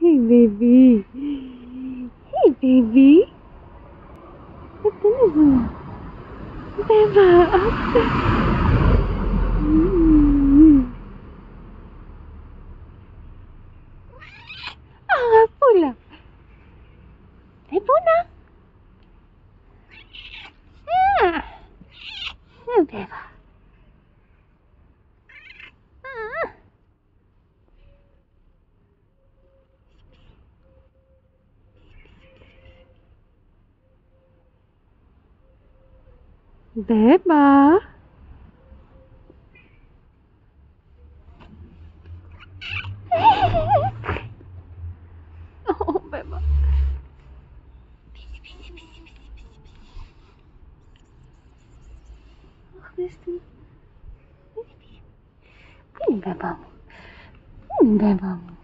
Hey, baby. Hey, baby. Betul Beba, apa? Hmm. Ah, hmm, Beba. Beba. oh, Beba. beba Bebam. Bebam.